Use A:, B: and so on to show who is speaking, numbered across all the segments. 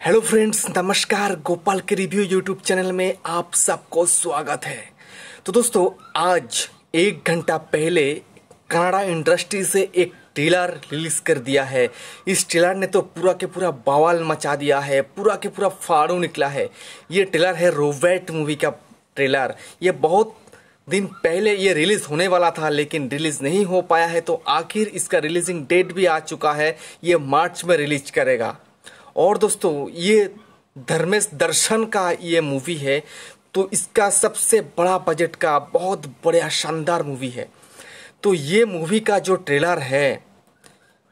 A: Hello friends नमस्कार, गोपाल के review YouTube channel में आप सबको स्वागत है। तो दोस्तों, आज एक घंटा पहले कनाडा इंडस्ट्री से एक ट्रेलर रिलीज़ कर दिया है। इस ट्रेलर ने तो पूरा के पूरा बवाल मचा दिया है, पूरा के पूरा फाड़ू निकला है। ये ट्रेलर है रोवेट मूवी का ट्रेलर ये बहुत दिन पहले ये रिलीज़ होने वाला था, लेकिन रिलीज़ नहीं हो पाया है तो आखिर इसका रिलीजिंग डेट भी आ चुका है। ये मार्च में रिलीज़ करेगा। और दोस्तों, ये धर्मेश दर्शन का ये मूवी है तो इसका सबसे बड़ा बजट का बहुत बड़ा शानदार मूवी है। तो ये मूवी का जो ट्रेलर है,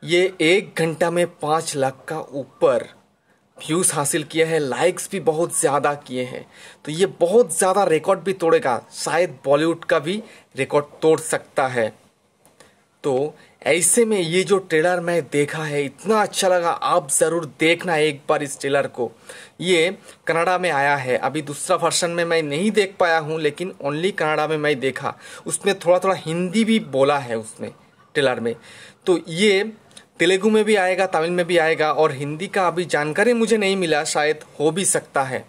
A: ये एक घंटा में पाँच लाख का ऊपर व्यूज़ हासिल किए हैं लाइक्स भी बहुत ज़्यादा किए हैं। तो ये बहुत ज़्यादा रिकॉर्ड भी तोड़ेगा, शायद बॉलीवुड का भी रिकॉर्ड तोड़ सकता है। तो ऐसे में ये जो ट्रेलर मैं देखा है, इतना अच्छा लगा। आप ज़रूर देखना एक बार इस ट्रेलर को। ये कनाडा में आया है। अभी दूसरा वर्षन में मैं नहीं देख पाया हूँ, लेकिन ओनली कनाडा में मैं देखा। उसमें थोड़ा थोड़ा हिंदी भी बोला है उसमें ट्रेलर में। तो ये तेलुगु में भी आएगा, तमिल में भी आएगा, और हिंदी का अभी जानकारी मुझे नहीं मिला, शायद हो भी सकता है।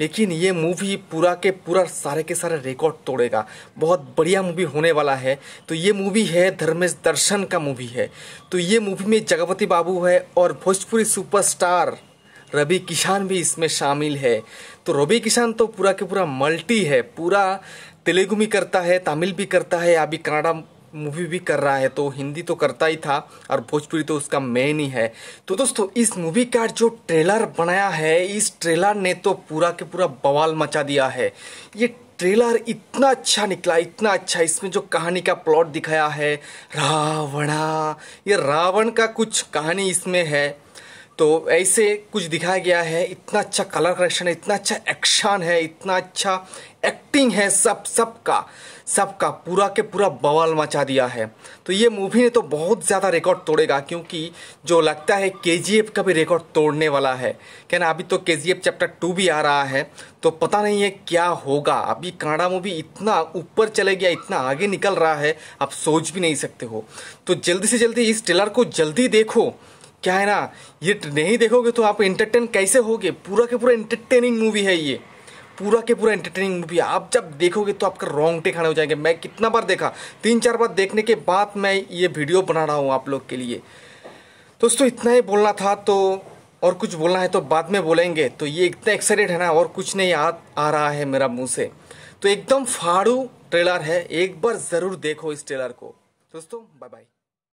A: लेकिन ये मूवी पूरा के पूरा सारे के सारे रिकॉर्ड तोड़ेगा। बहुत बढ़िया मूवी होने वाला है। तो ये मूवी है धर्मेश दर्शन का मूवी है। तो ये मूवी में जगपति बाबू है और भोजपुरी सुपरस्टार रवि किसान भी इसमें शामिल है। तो रवि किसान तो पूरा के पूरा मल्टी है। पूरा तेलुगु भी करता है, तमिल भी करता है अभी कनाडा मूवी भी कर रहा है तो हिंदी तो करता ही था और भोजपुरी तो उसका मेन ही है। तो दोस्तों, इस मूवी का जो ट्रेलर बनाया है, इस ट्रेलर ने तो पूरा के पूरा बवाल मचा दिया है। ये ट्रेलर इतना अच्छा निकला, इतना अच्छा इसमें जो कहानी का प्लॉट दिखाया है, रावणा, ये रावण का कुछ कहानी इसमें है। तो ऐसे कुछ दिखाया गया है। इतना अच्छा कलर करेक्शन है, इतना अच्छा एक्शन है, इतना अच्छा एक्टिंग है सब, सबका। सबका पूरा के पूरा बवाल मचा दिया है। तो ये मूवी ने तो बहुत ज़्यादा रिकॉर्ड तोड़ेगा क्योंकि जो लगता है के का भी रिकॉर्ड तोड़ने वाला है। क्या ना, अभी तो के चैप्टर टू भी आ रहा है तो पता नहीं है क्या होगा। अभी कनाडा मूवी इतना ऊपर चले गया, इतना आगे निकल रहा है, आप सोच भी नहीं सकते हो। तो जल्दी से जल्दी इस ट्रेलर को जल्दी देखो। क्या है ना? ये नहीं देखोगे तो आप इंटरटेन कैसे होगे? पूरा के पूरा इंटरटेनिंग मूवी है ये। पूरा के पूरा इंटरटेनिंग मूवी आप जब देखोगे तो आपका रोंगटे खाने हो जाएँगे। मैं कितना बार देखा? तीन चार बार देखने के बाद मैं ये वीडियो बना रहा हूँ आप लोग के लिए। दोस्तों इतना ही बोलना था तो और कुछ बोलना है तो बाद में बोलेंगे। तो ये इतना एक्साइटेड है ना और कुछ नहीं आ, आ रहा है मेरा मुँह से। तो एकदम फाड़ू ट्रेलर है। एक बार ज़रूर देखो इस ट्रेलर को। दोस्तों बाय बाय